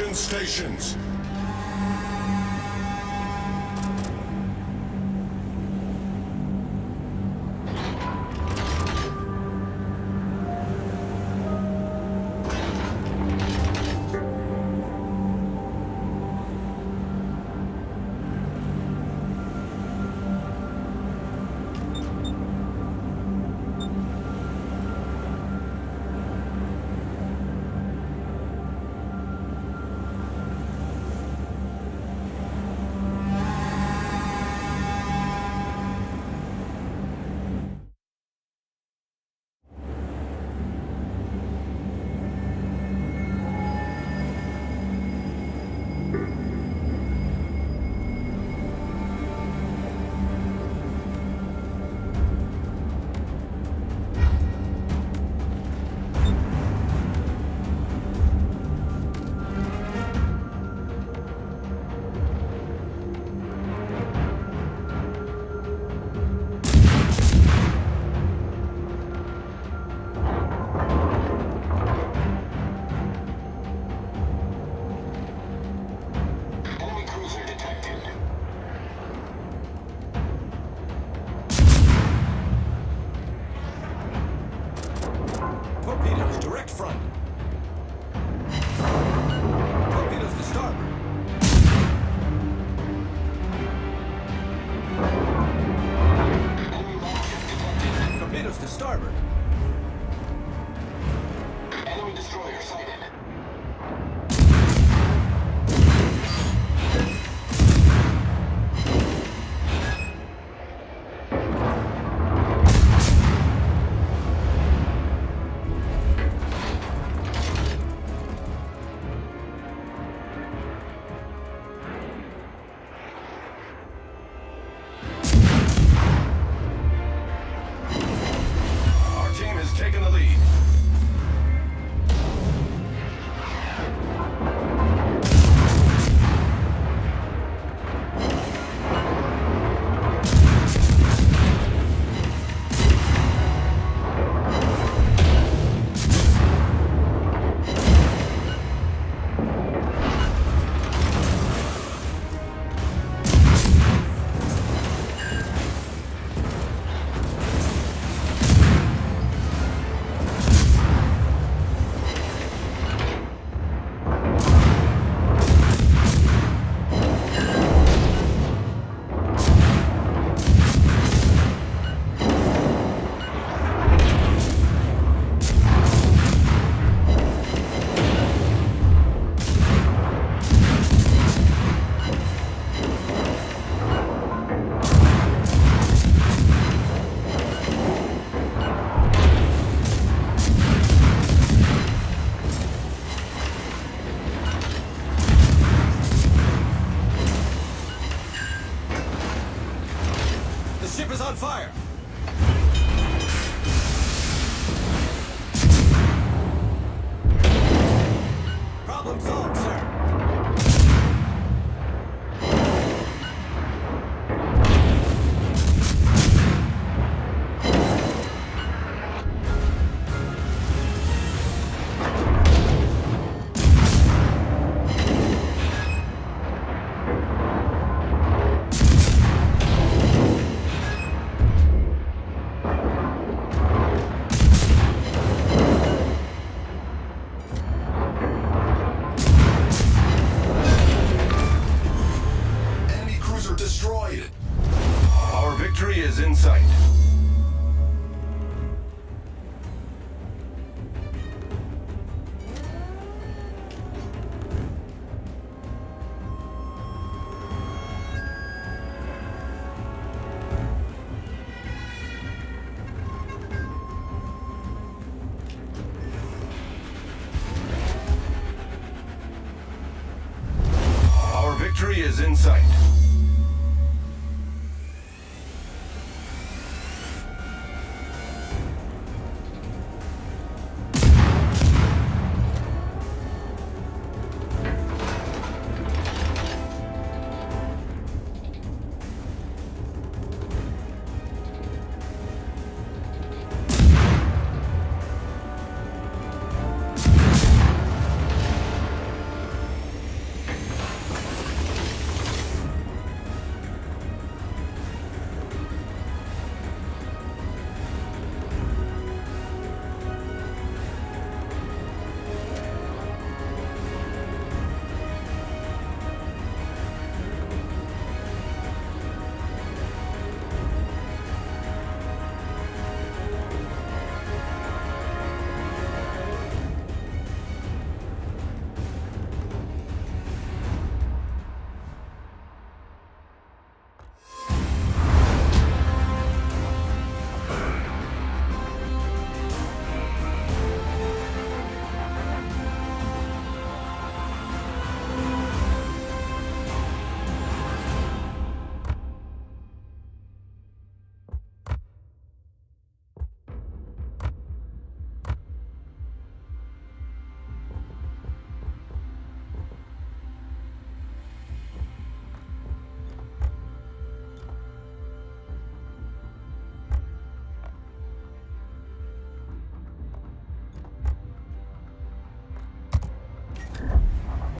Attention stations. To starboard. Enemy destroyer sighted. Problem solved, destroyed. Our victory is in sight. Our victory is in sight.